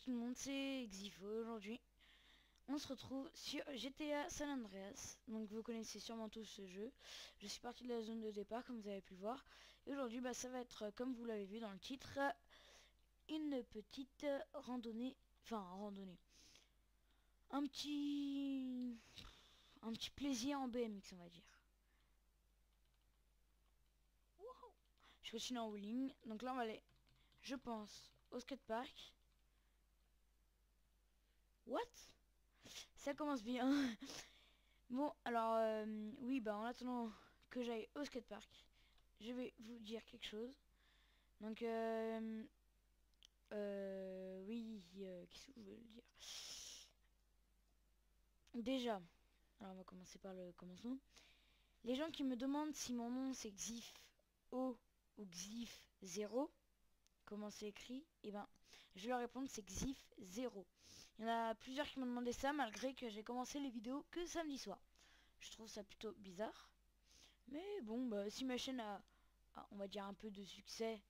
Tout le monde, c'est Xifo aujourd'hui. On se retrouve sur GTA San Andreas. Donc vous connaissez sûrement tous ce jeu. Je suis parti de la zone de départ comme vous avez pu le voir. Et aujourd'hui bah, ça va être comme vous l'avez vu dans le titre. Une petite randonnée. Enfin randonnée. Un petit... Un petit plaisir en BMX on va dire. Je continue en wheeling. Donc là on va aller, je pense, au skatepark. What? Ça commence bien. bon, alors, euh, oui, bah en attendant que j'aille au skatepark, je vais vous dire quelque chose. Donc, euh, euh, oui, qu'est-ce que je voulais dire? Déjà, alors on va commencer par le commencement. Les gens qui me demandent si mon nom c'est Xif O ou Xif 0, comment c'est écrit eh ben, je vais leur répondre c'est Xif 0. Il y en a plusieurs qui m'ont demandé ça malgré que j'ai commencé les vidéos que samedi soir. Je trouve ça plutôt bizarre. Mais bon, bah, si ma chaîne a, on va dire, un peu de succès,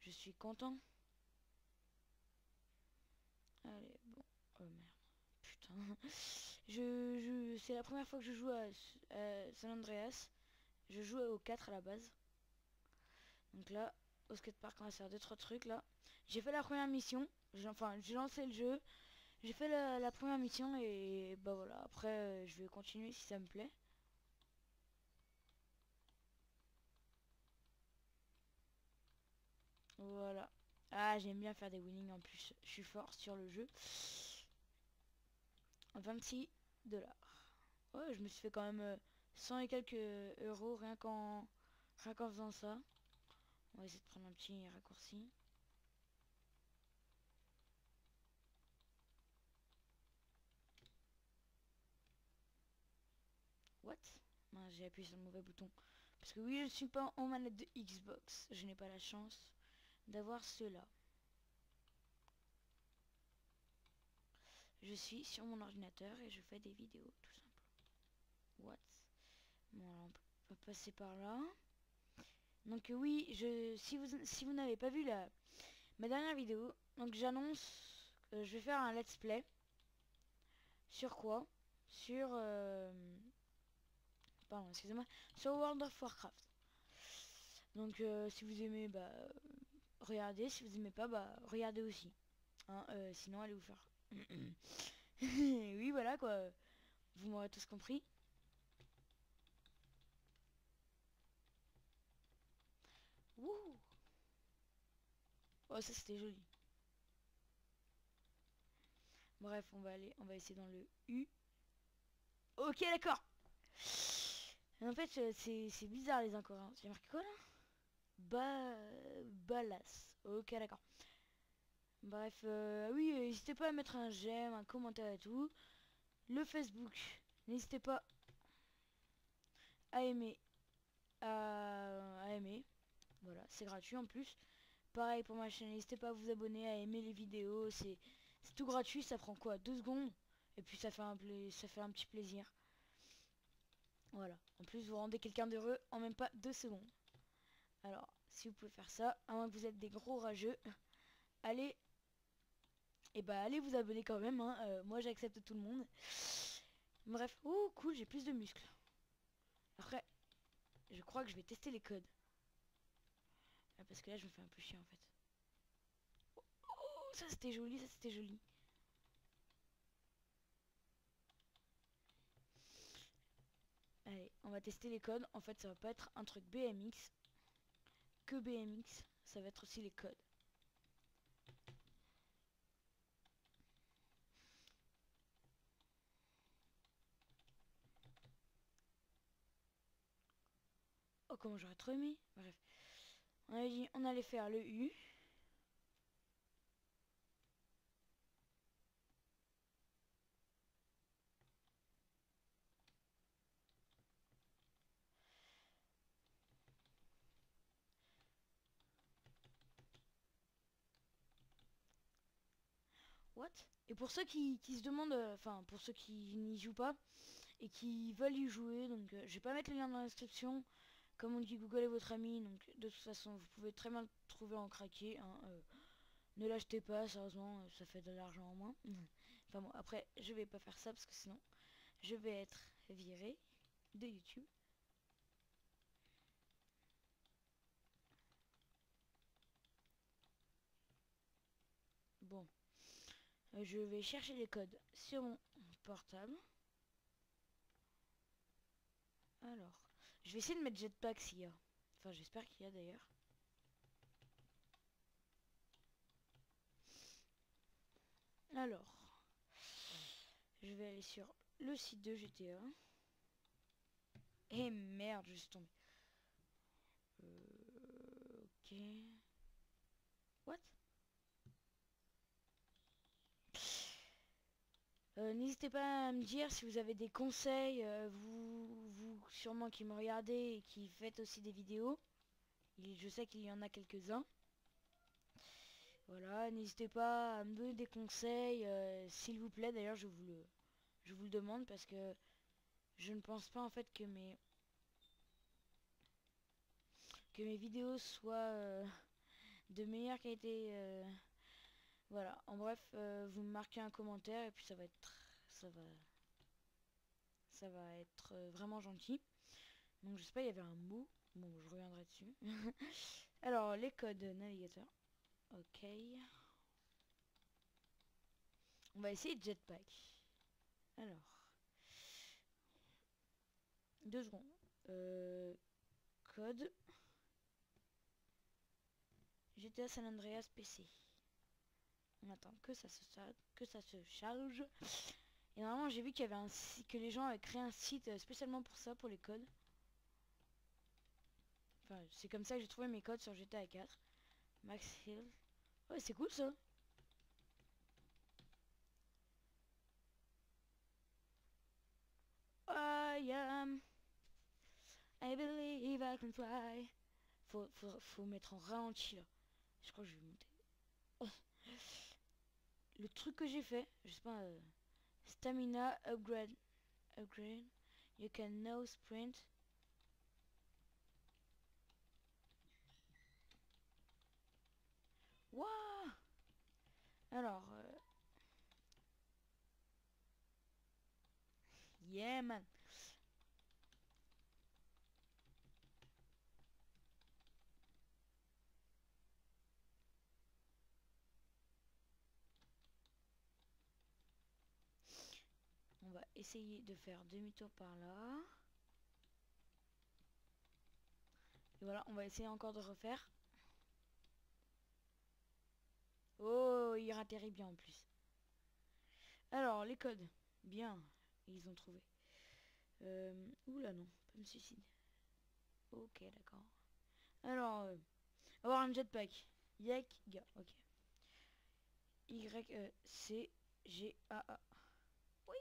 je suis content. Allez, bon. Oh merde. Putain. C'est la première fois que je joue à, à San Andreas. Je joue au 4 à la base. Donc là, au skatepark, on va faire deux trois trucs là. J'ai fait la première mission. Enfin, j'ai lancé le jeu. J'ai fait la, première mission et bah voilà. Après, euh, je vais continuer si ça me plaît. Voilà. Ah, j'aime bien faire des winnings en plus. Je suis fort sur le jeu. 26 dollars. Ouais, je me suis fait quand même 100 euh, et quelques euros rien qu'en rien qu'en faisant ça. On va essayer de prendre un petit raccourci. What? J'ai appuyé sur le mauvais bouton. Parce que oui, je ne suis pas en manette de Xbox. Je n'ai pas la chance d'avoir cela. Je suis sur mon ordinateur et je fais des vidéos, tout simplement. What? Bon, on peut passer par là. Donc oui, je, si vous, n'avez pas vu la, ma dernière vidéo, donc j'annonce, je vais faire un let's play. Sur quoi? Sur... Euh, excusez-moi. Sur World of Warcraft. Donc euh, si vous aimez, bah, regardez. Si vous aimez pas, bah, regardez aussi. Hein, euh, sinon, allez vous faire. oui, voilà quoi. Vous m'aurez tous compris. Ouh Oh, ça c'était joli. Bref, on va aller, on va essayer dans le U. Ok, d'accord. En fait, euh, c'est bizarre les incohérents. J'ai marqué quoi là? Ba... Balas. Ok, d'accord. Bref, euh, oui, n'hésitez pas à mettre un j'aime, un commentaire et tout. Le Facebook, n'hésitez pas à aimer. à aimer. Voilà, c'est gratuit en plus. Pareil pour ma chaîne, n'hésitez pas à vous abonner, à aimer les vidéos. C'est tout gratuit, ça prend quoi? Deux secondes? Et puis ça fait, un ça fait un petit plaisir. Voilà. En plus, vous rendez quelqu'un d'heureux en même pas deux secondes. Alors, si vous pouvez faire ça, à moins que vous êtes des gros rageux, allez... Et eh bah allez vous abonner quand même, hein. euh, moi j'accepte tout le monde. Bref, oh cool, j'ai plus de muscles. Après, je crois que je vais tester les codes. Ah, parce que là, je me fais un peu chier en fait. Oh, ça c'était joli, ça c'était joli. Allez, on va tester les codes. En fait, ça va pas être un truc BMX. Que BMX. Ça va être aussi les codes. Oh, comment j'aurais trop. Bref. On avait dit on allait faire le U. What? Et pour ceux qui, se demandent, euh, enfin pour ceux qui n'y jouent pas et qui veulent y jouer, donc euh, je vais pas mettre le lien dans la description. Comme on dit, Google est votre ami, donc de toute façon, vous pouvez très bien le trouver en craqué. Hein, euh. Ne l'achetez pas, sérieusement, euh, ça fait de l'argent en moins. enfin bon, après, je vais pas faire ça parce que sinon, je vais être viré de YouTube. Bon, euh, je vais chercher les codes sur mon portable. Alors, je vais essayer de mettre jetpack s'il y a. Enfin, j'espère qu'il y a d'ailleurs. Alors, je vais aller sur le site de GTA. Et merde, je suis tombé. Euh, ok. What? Euh, N'hésitez pas à me dire si vous avez des conseils, euh, vous, sûrement qui me regardez et qui faites aussi des vidéos. je sais qu'il y en a quelques-uns. Voilà, n'hésitez pas à me donner des conseils, euh, s'il vous plaît. D'ailleurs, je vous le, je vous le demande parce que je ne pense pas en fait que mes que mes vidéos soient euh, de meilleure qualité. Euh, voilà. En bref, vous me marquez un commentaire et puis ça va être, ça va, ça va être vraiment gentil. Donc je sais pas, il y avait un mot. Bon, je reviendrai dessus. Alors, les codes navigateurs. Ok. On va essayer jetpack. Alors. Deux secondes. Euh, code. GTA San Andreas PC. On attend que ça se que ça se charge. Et normalement j'ai vu qu'il y avait un que les gens avaient créé un site euh, spécialement pour ça, pour les codes. Enfin, c'est comme ça que j'ai trouvé mes codes sur GTA 4. Max Hill. Ouais, c'est cool ça. I am. I believe I can fly. Faut, faut, faut mettre en ralenti là. Je crois que je vais monter. Le truc que j'ai fait, je sais pas. Euh, stamina upgrade. Upgrade. You can now sprint. Wouah Alors... Euh... Yeah, man On essayer de faire demi-tour par là. Voilà, on va essayer encore de refaire. Oh, il atterrit bien en plus. Alors, les codes. Bien, ils ont trouvé. Euh, oula, non, pas me suicide. Ok, d'accord. Alors, euh, avoir un jetpack. Yak, ga, ok. Y, e, C, G, A, A. Oui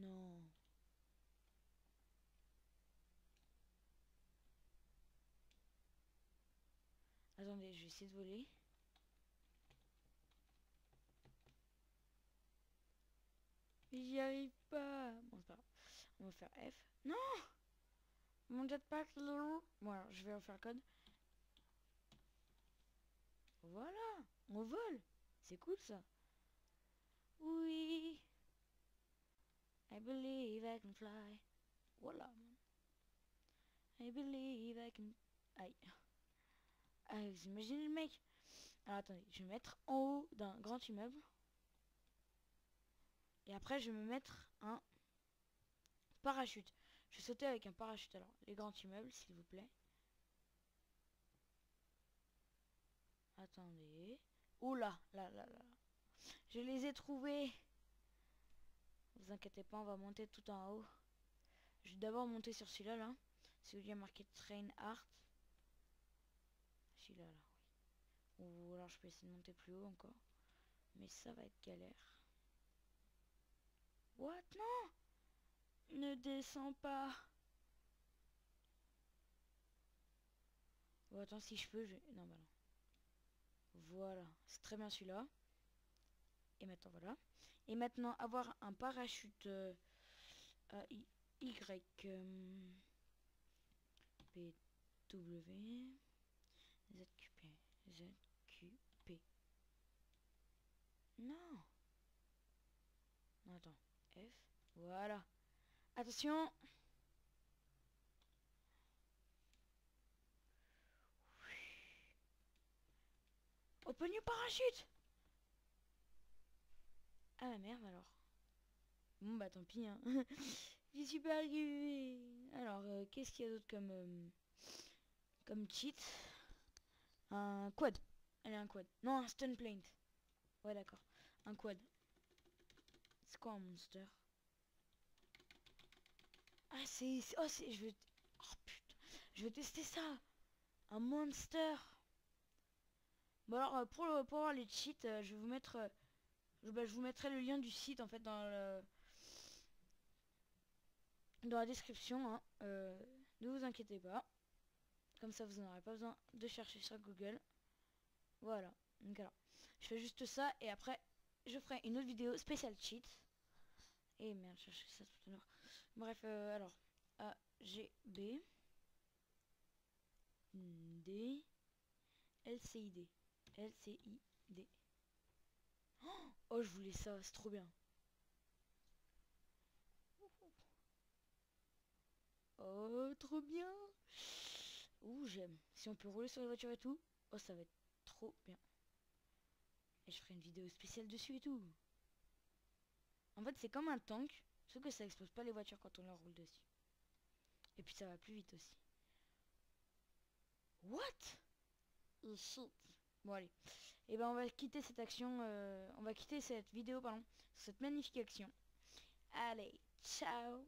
Non. Attendez, je vais essayer de voler. J'y arrive pas. Bon, c'est pas grave. On va faire F. Non Mon jetpack. Bon, alors, je vais refaire le code. Voilà. On vole. C'est cool, ça. Oui. I believe I can fly. Voilà. I believe I can... Aïe. Ah, vous imaginez le mec Alors attendez, je vais mettre en haut d'un grand immeuble. Et après, je vais me mettre un parachute. Je vais sauter avec un parachute. Alors, les grands immeubles, s'il vous plaît. Attendez. Oula, là, là, là. Je les ai trouvés. Vous inquiétez pas, on va monter tout en haut. Je vais d'abord monter sur celui-là, là. Celui qui a marqué Train Art là là, oui. Ou alors je peux essayer de monter plus haut encore. Mais ça va être galère. What? Non Ne descends pas attends, si je peux, je... Non, bah non. Voilà, c'est très bien celui-là. Et maintenant, voilà. Et maintenant, avoir un parachute euh, Y... Euh, PW... ZQP. ZQP. Non. Non, attends. F. Voilà. Attention. Open your parachute Ah merde alors. Bon bah tant pis hein. J'y suis pas arrivé. Alors euh, qu'est-ce qu'il y a d'autre comme euh, comme cheat? Un quad. Allez un quad. Non un stun plane. Ouais d'accord. Un quad. C'est quoi un monster? Ah c'est... Oh c'est... Je veux... Oh putain. Je veux tester ça. Un monster. Bon alors euh, pour, le, pour voir les cheats, je vais vous mettre... je, bah, je vous mettrai le lien du site en fait dans le... Dans la description. Hein. Euh, ne vous inquiétez pas. Comme ça vous n'aurez pas besoin de chercher sur Google. Voilà. Donc alors, je fais juste ça et après je ferai une autre vidéo spéciale cheat. Et merde, je cherchais ça tout à l'heure. Bref, euh, alors A, G, B, D, L, C, I, D. L, C, I, D. Oh, je voulais ça, c'est trop bien. Oh, trop bien. Ouh, j'aime. Si on peut rouler sur les voitures et tout, oh, ça va être trop bien. Et je ferai une vidéo spéciale dessus et tout. En fait, c'est comme un tank, sauf que ça explose pas les voitures quand on leur roule dessus. Et puis ça va plus vite aussi. What? Bon allez. Et ben on va quitter cette action, euh, on va quitter cette vidéo, pardon, cette magnifique action. Allez, ciao